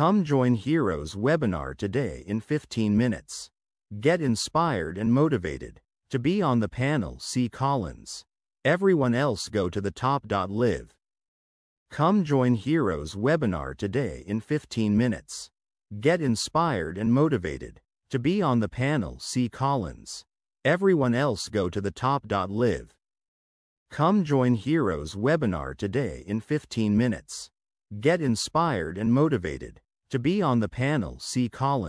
Come join Heroes webinar today in 15 minutes. Get inspired and motivated. To be on the panel, see Collins. Everyone else go to the top.live. Come join Heroes webinar today in 15 minutes. Get inspired and motivated. To be on the panel, see Collins. Everyone else go to the top.live. Come join Heroes webinar today in 15 minutes. Get inspired and motivated. To be on the panel, see Collins.